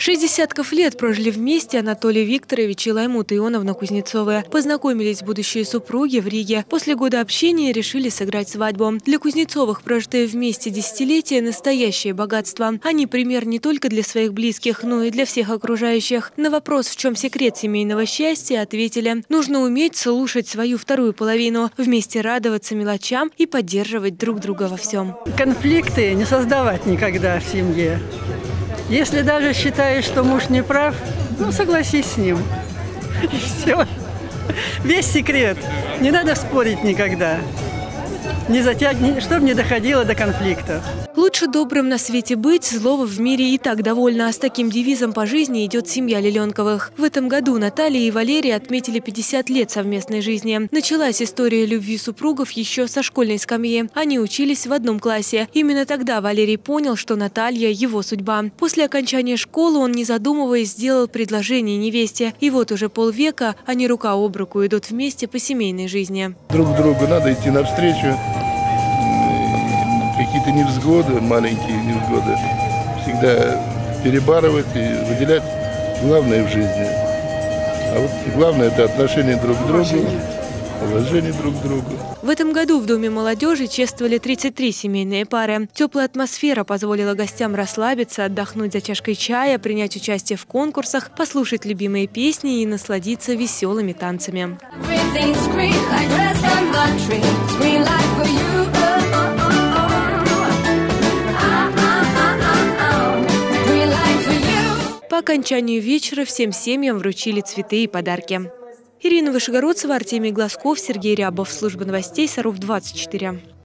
Шесть десятков лет прожили вместе Анатолий Викторович и Лаймута Ионовна Кузнецовы. Познакомились будущие супруги в Риге. После года общения решили сыграть свадьбу. Для Кузнецовых прожитые вместе десятилетия – настоящее богатство. Они пример не только для своих близких, но и для всех окружающих. На вопрос, в чем секрет семейного счастья, ответили – нужно уметь слушать свою вторую половину, вместе радоваться мелочам и поддерживать друг друга во всем. Конфликты не создавать никогда в семье. Если даже считаешь, что муж не прав, ну согласись с ним. И все. Весь секрет. Не надо спорить никогда не затягивать, чтобы не доходило до конфликта. Лучше добрым на свете быть, злого в мире и так довольно. А с таким девизом по жизни идет семья Леленковых. В этом году Наталья и Валерий отметили 50 лет совместной жизни. Началась история любви супругов еще со школьной скамьи. Они учились в одном классе. Именно тогда Валерий понял, что Наталья – его судьба. После окончания школы он, не задумываясь, сделал предложение невесте. И вот уже полвека они рука об руку идут вместе по семейной жизни. Друг другу надо идти навстречу какие-то невзгоды, маленькие невзгоды, всегда перебарывать и выделять главное в жизни. А вот главное это отношение друг к другу, уважение друг к другу. В этом году в Доме молодежи чествовали 33 семейные пары. Теплая атмосфера позволила гостям расслабиться, отдохнуть за чашкой чая, принять участие в конкурсах, послушать любимые песни и насладиться веселыми танцами. По окончанию вечера всем семьям вручили цветы и подарки. Ирина Вышегородцева, Артемий Глазков, Сергей Рябов. Служба новостей Саров 24.